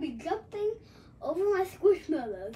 gonna be jumping over my squishmallows.